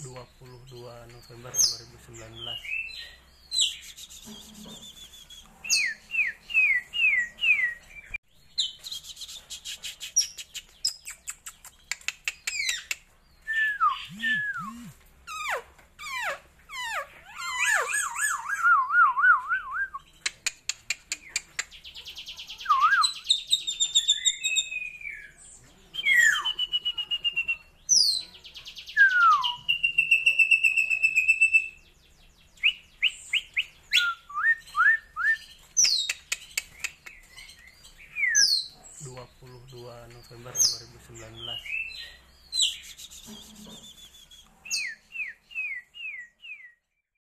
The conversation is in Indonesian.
22 November 2019 22 November 2019